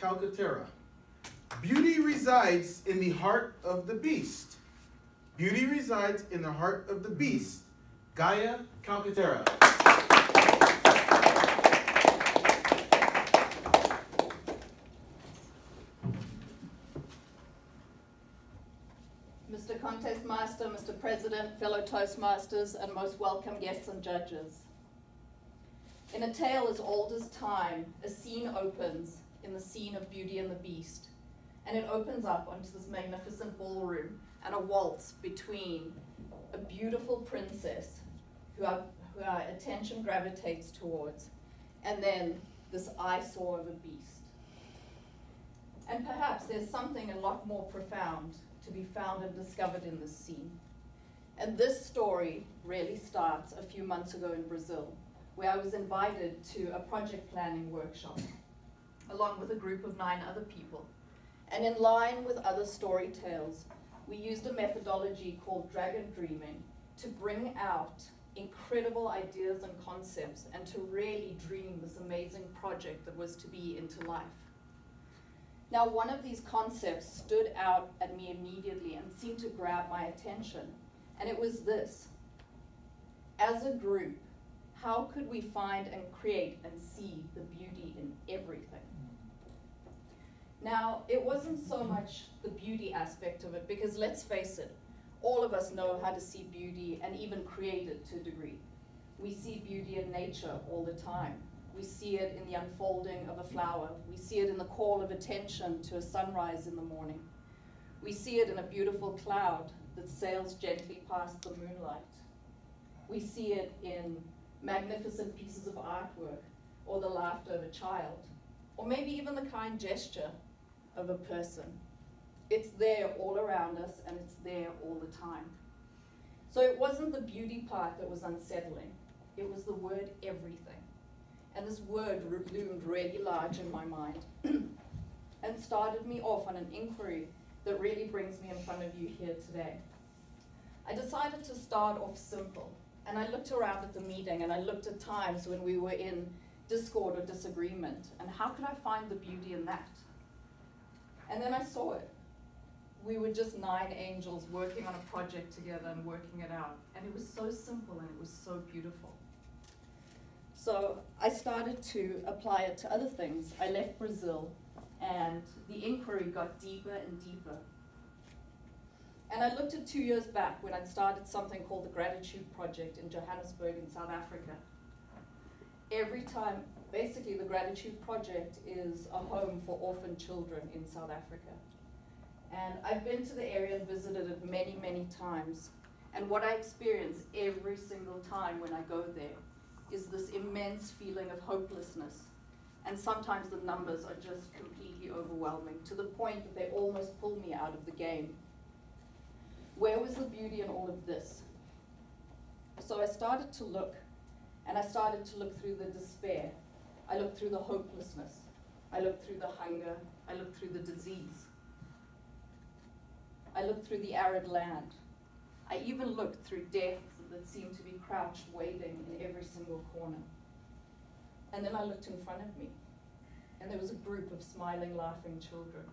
Calcaterra. Beauty resides in the heart of the beast. Beauty resides in the heart of the beast. Gaia Calcaterra. Mr. Contest Master, Mr. President, fellow Toastmasters, and most welcome guests and judges. In a tale as old as time, a scene opens in the scene of Beauty and the Beast, and it opens up onto this magnificent ballroom and a waltz between a beautiful princess who our, who our attention gravitates towards, and then this eyesore of a beast. And perhaps there's something a lot more profound to be found and discovered in this scene. And this story really starts a few months ago in Brazil, where I was invited to a project planning workshop, along with a group of nine other people. And in line with other story tales, we used a methodology called dragon dreaming to bring out incredible ideas and concepts and to really dream this amazing project that was to be into life. Now, one of these concepts stood out at me immediately and seemed to grab my attention, and it was this. As a group, how could we find and create and see the beauty in everything? Now, it wasn't so much the beauty aspect of it, because let's face it, all of us know how to see beauty and even create it to a degree. We see beauty in nature all the time. We see it in the unfolding of a flower. We see it in the call of attention to a sunrise in the morning. We see it in a beautiful cloud that sails gently past the moonlight. We see it in magnificent pieces of artwork or the laughter of a child, or maybe even the kind gesture of a person. It's there all around us and it's there all the time. So it wasn't the beauty part that was unsettling, it was the word everything. And this word loomed really large in my mind and started me off on an inquiry that really brings me in front of you here today. I decided to start off simple, and I looked around at the meeting and I looked at times when we were in discord or disagreement, and how could I find the beauty in that? And then I saw it. We were just nine angels working on a project together and working it out, and it was so simple and it was so beautiful. So I started to apply it to other things. I left Brazil and the inquiry got deeper and deeper. And I looked at two years back when I'd started something called the Gratitude Project in Johannesburg in South Africa. Every time, basically, the Gratitude Project is a home for orphan children in South Africa. And I've been to the area and visited it many, many times. And what I experience every single time when I go there is this immense feeling of hopelessness. And sometimes the numbers are just completely overwhelming to the point that they almost pull me out of the game. Where was the beauty in all of this? So I started to look, and I started to look through the despair. I looked through the hopelessness. I looked through the hunger. I looked through the disease. I looked through the arid land. I even looked through death that seemed to be crouched, waiting in every single corner. And then I looked in front of me, and there was a group of smiling, laughing children.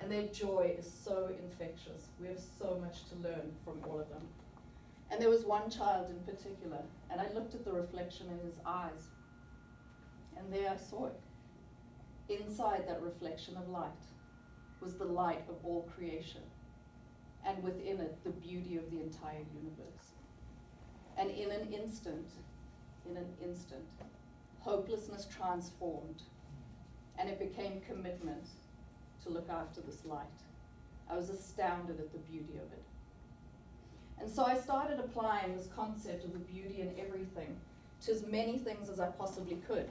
And their joy is so infectious. We have so much to learn from all of them. And there was one child in particular, and I looked at the reflection in his eyes, and there I saw it. Inside that reflection of light was the light of all creation, and within it, the beauty of the entire universe. And in an instant, in an instant, hopelessness transformed, and it became commitment to look after this light. I was astounded at the beauty of it. And so I started applying this concept of the beauty in everything to as many things as I possibly could.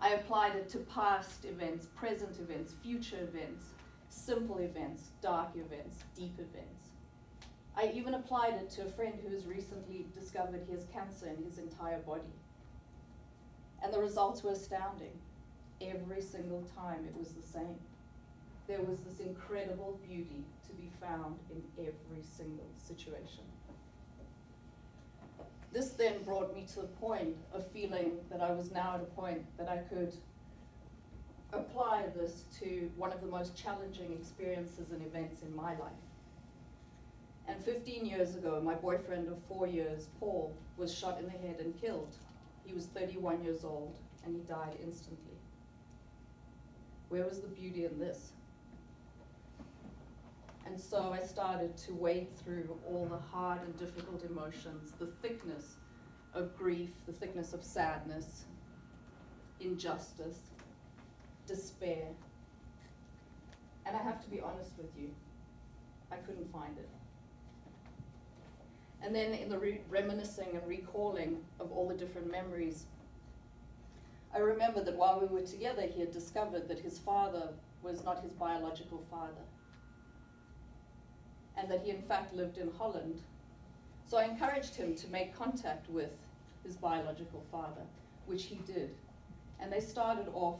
I applied it to past events, present events, future events, simple events, dark events, deep events. I even applied it to a friend who has recently discovered he has cancer in his entire body. And the results were astounding. Every single time it was the same. There was this incredible beauty to be found in every single situation. This then brought me to the point of feeling that I was now at a point that I could apply this to one of the most challenging experiences and events in my life. And 15 years ago, my boyfriend of four years, Paul, was shot in the head and killed. He was 31 years old and he died instantly. Where was the beauty in this? And so I started to wade through all the hard and difficult emotions, the thickness of grief, the thickness of sadness, injustice, despair. And I have to be honest with you, I couldn't find it. And then in the re- reminiscing and recalling of all the different memories, I remember that while we were together, he had discovered that his father was not his biological father, and that he in fact lived in Holland. So I encouraged him to make contact with his biological father, which he did. And they started off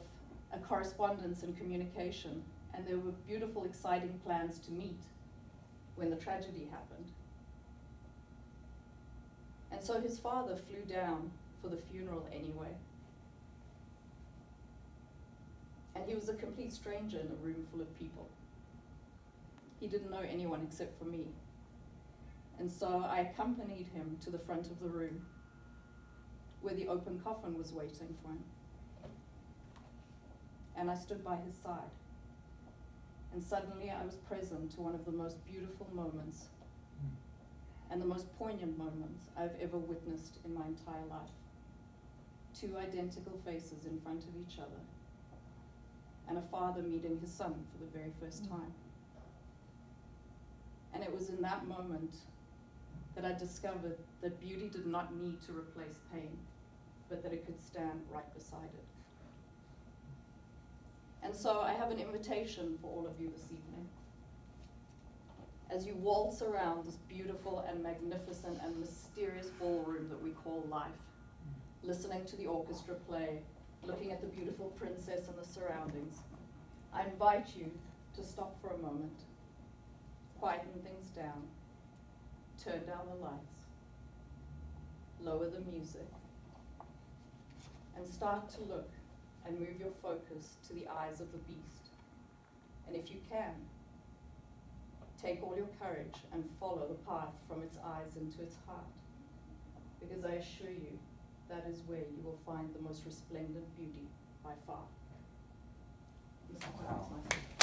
a correspondence and communication, and there were beautiful, exciting plans to meet when the tragedy happened. And so his father flew down for the funeral anyway. And he was a complete stranger in a room full of people. He didn't know anyone except for me. And so I accompanied him to the front of the room where the open coffin was waiting for him. And I stood by his side. And suddenly I was present to one of the most beautiful moments and the most poignant moments I've ever witnessed in my entire life. Two identical faces in front of each other, and a father meeting his son for the very first mm. time. And it was in that moment that I discovered that beauty did not need to replace pain, but that it could stand right beside it. And so I have an invitation for all of you this evening. As you waltz around this beautiful and magnificent and mysterious ballroom that we call life, listening to the orchestra play, looking at the beautiful princess and the surroundings, I invite you to stop for a moment, quieten things down, turn down the lights, lower the music, and start to look and move your focus to the eyes of the beast. And if you can, take all your courage and follow the path from its eyes into its heart. Because I assure you, that is where you will find the most resplendent beauty by far. Wow.